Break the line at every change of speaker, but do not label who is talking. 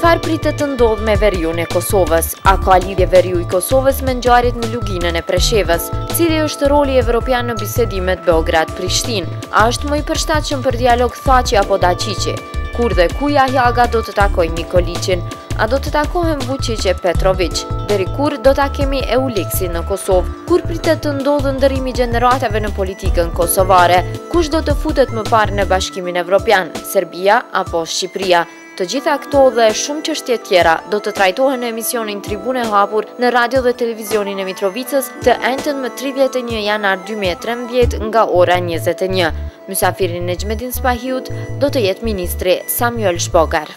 Çfarë pritet të ndodhë me veriun e Kosovës? A ka lidhje veriu i Kosovës me ngjarjet në luginën e Preshevës? Cili është roli evropian në bisedimet Beograd-Prishtinë? A është më i përshtatshëm për dialog Thaçi apo Daçiçi? Kur dhe ku Jahjaga do të takojë Nikoliçin? A do të takohen Vuçiç e Petroviç? Deri kur do ta kemi EULEX-in në Kosovë? Kur pritet të ndodhë ndërrimi i gjeneratave në politikën kosovare? Kush do të futet më parë në Bashkimin Evropian, Serbia apo Shqipëria? Të gjitha këto dhe shumë çështje tjera do të trajtohen në emisionin Tribunë e Hapur në Radio dhe Televizionin e Mitrovicës të enjten më 31 janar 2013 nga ora 21. Mysafir i Nexhmedin Spahiut do të jetë ministri Samuel Zhbogar.